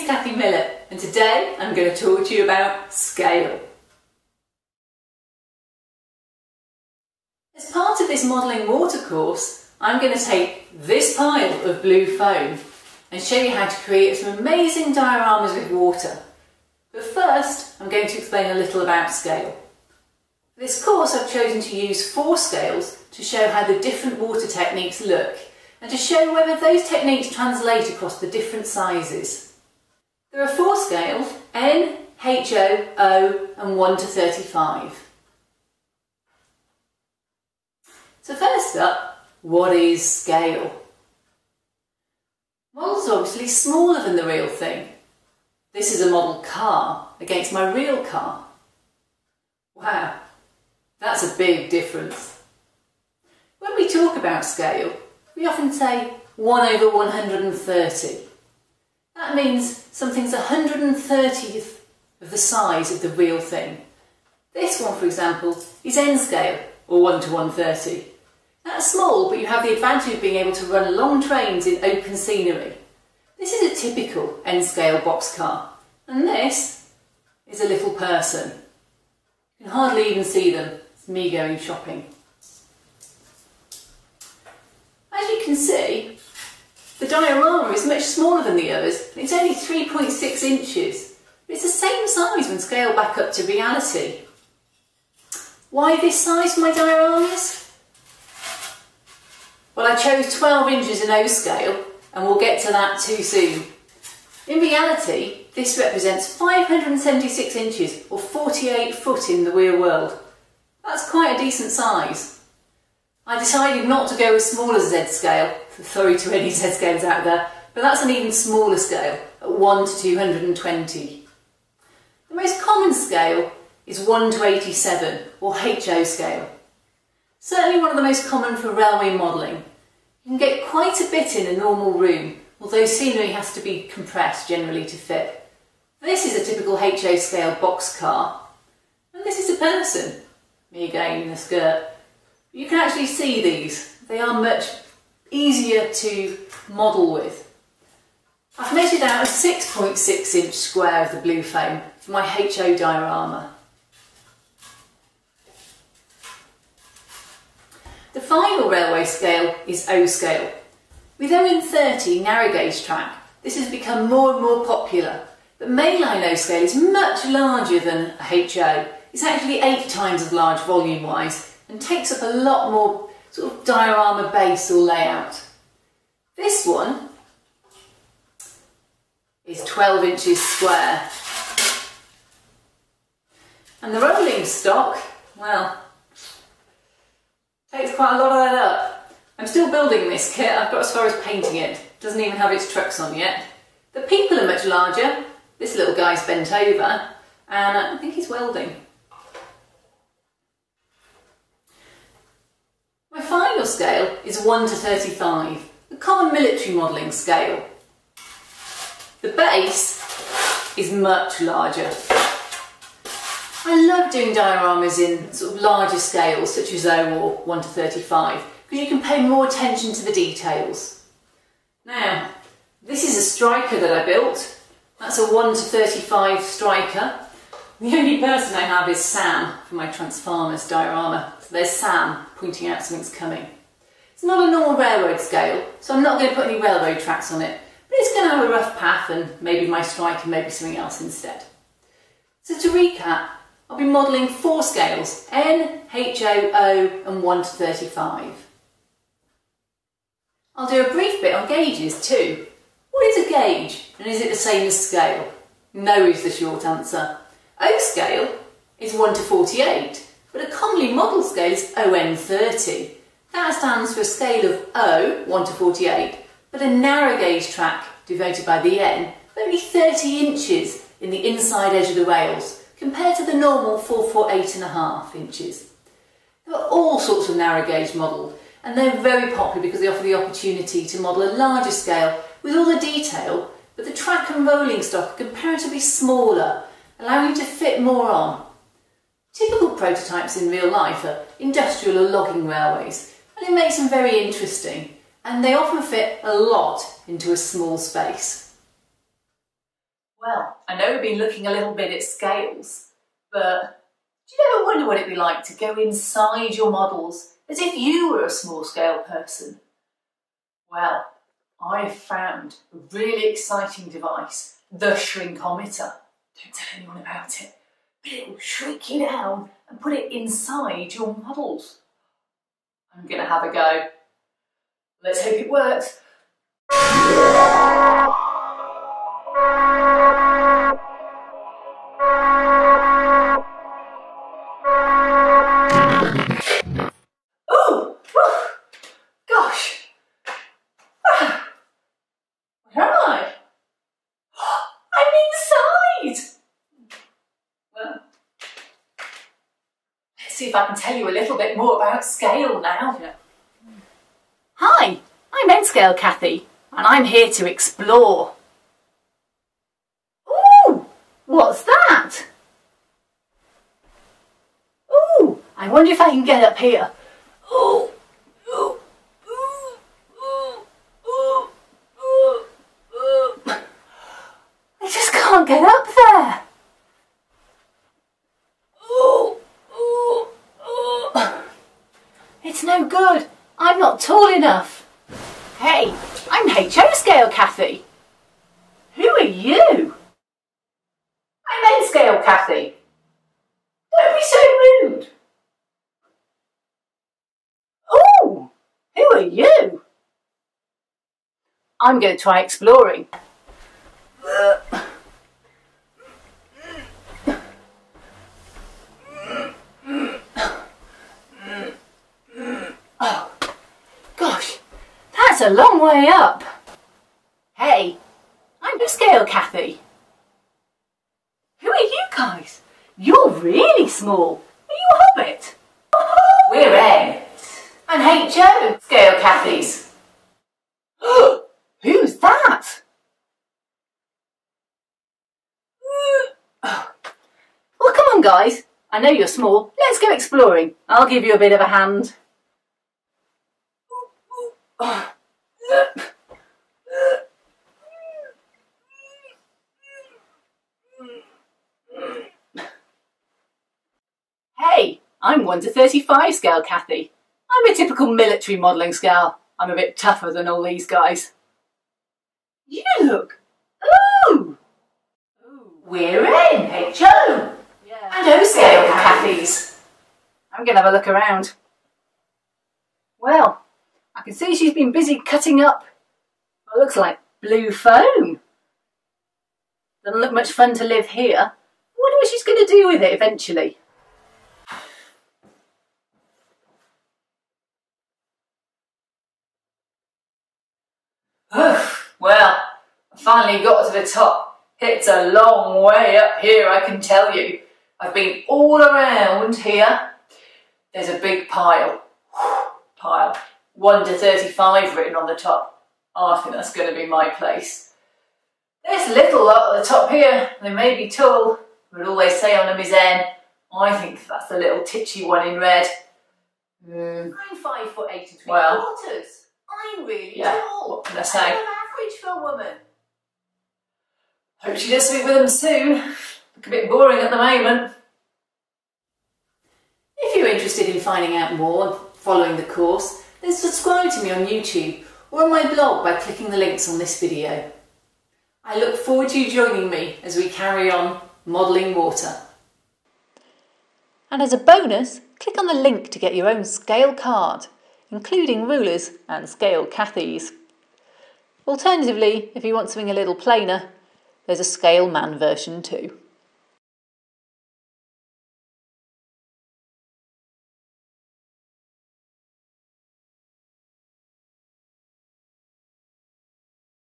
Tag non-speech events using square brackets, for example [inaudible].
is Kathy Millatt and today I'm going to talk to you about scale. As part of this modelling water course I'm going to take this pile of blue foam and show you how to create some amazing dioramas with water. But first I'm going to explain a little about scale. For this course I've chosen to use four scales to show how the different water techniques look and to show whether those techniques translate across the different sizes. There are four scales, N, H, O, O and 1 to 35. So first up, what is scale? Models are obviously smaller than the real thing. This is a model car against my real car. Wow, that's a big difference. When we talk about scale, we often say 1 over 130. That means something's 130th of the size of the real thing. This one, for example, is n scale, or 1 to 130. That's small, but you have the advantage of being able to run long trains in open scenery. This is a typical n-scale boxcar, and this is a little person. You can hardly even see them. It's me going shopping. As you can see, diorama is much smaller than the others. It's only 3.6 inches. It's the same size when scaled back up to reality. Why this size for my dioramas? Well, I chose 12 inches in O scale, and we'll get to that too soon. In reality, this represents 576 inches, or 48 foot in the real world. That's quite a decent size. I decided not to go as small as Z scale, sorry to any Z scales out there, but that's an even smaller scale, at 1 to 220. The most common scale is 1 to 87, or HO scale. Certainly one of the most common for railway modelling. You can get quite a bit in a normal room, although scenery has to be compressed generally to fit. This is a typical HO scale box car, and this is a person, me again in a skirt. You can actually see these. They are much easier to model with. I've measured out a 6.6 inch square of the blue foam for my HO diorama. The final railway scale is O scale. With ON30 narrow gauge track, this has become more and more popular, but mainline O scale is much larger than a HO. It's actually eight times as large volume wise and takes up a lot more sort of diorama base or layout. This one is 12 inches square. And the rolling stock, well, takes quite a lot of that up. I'm still building this kit, I've got as far as painting it. Doesn't even have its trucks on yet. The people are much larger. This little guy's bent over and I think he's welding. Final scale is 1 to 35, the common military modelling scale. The base is much larger. I love doing dioramas in sort of larger scales such as O or 1 to 35 because you can pay more attention to the details. Now, this is a Stryker that I built. That's a 1 to 35 Stryker. The only person I have is Sam for my Transformers diorama. So there's Sam pointing out something's coming. It's not a normal railroad scale, so I'm not going to put any railroad tracks on it, but it's going to have a rough path and maybe my strike and maybe something else instead. So to recap, I'll be modelling four scales, N, H, O, O and 1 to 35. I'll do a brief bit on gauges too. What is a gauge and is it the same as scale? No is the short answer. O scale is 1 to 48, but a commonly modelled scale is ON30. That stands for a scale of O, 1 to 48, but a narrow gauge track devoted by the N only 30 inches in the inside edge of the rails, compared to the normal 448.5 inches. There are all sorts of narrow gauge modelled, and they're very popular because they offer the opportunity to model a larger scale with all the detail, but the track and rolling stock are comparatively smaller allowing you to fit more on. Typical prototypes in real life are industrial or logging railways, and it makes them very interesting, and they often fit a lot into a small space. Well, I know we've been looking a little bit at scales, but do you ever wonder what it'd be like to go inside your models as if you were a small scale person? Well, I've found a really exciting device, the shrinkometer. Don't tell anyone about it, but it will shrink you down and put it inside your models. I'm gonna have a go. Let's hope it works. If I can tell you a little bit more about scale now. Hi, I'm N-Scale Kathy, and I'm here to explore. Ooh, what's that? Ooh, I wonder if I can get up here. Ooh, ooh, ooh, ooh, ooh, ooh. I just can't get up there. Ooh, ooh, ooh. It's no good. I'm not tall enough. Hey, I'm HO scale Kathy. Who are you? I'm N scale Kathy. Don't be so rude. Oh, who are you? I'm going to try exploring. Uh, Oh, gosh, that's a long way up. Hey, I'm scale Kathy. Who are you guys? You're really small. Are you a hobbit? We're N and HO scale Kathys. [gasps] Who's that? [gasps] Well, come on, guys. I know you're small. Let's go exploring. I'll give you a bit of a hand. Hey, I'm 1 to 35 scale Kathy. I'm a typical military modelling scale. I'm a bit tougher than all these guys. You look. Ooh! We're in HO! And O scale Kathys. I'm going to have a look around. Well, I can see she's been busy cutting up what looks like blue foam. Doesn't look much fun to live here. I wonder what she's going to do with it eventually. well, I finally got to the top. It's a long way up here, I can tell you. I've been all around here. There's a big pile. Pile. 1 to 35 written on the top. I think that's going to be my place. There's little lot at the top here. They may be tall, but all they say on them is N. I think that's the little titchy one in red. Mm. I'm five foot eight and three Well, quarters. I'm really yeah, tall. what can I I'm average for a woman. Hope she does something with them soon. Look a bit boring at the moment. If you're interested in finding out more and following the course, then subscribe to me on YouTube or on my blog by clicking the links on this video. I look forward to you joining me as we carry on modelling water. And as a bonus, click on the link to get your own scale card, including rulers and scale Kathys. Alternatively, if you want something a little plainer, there's a scale man version too.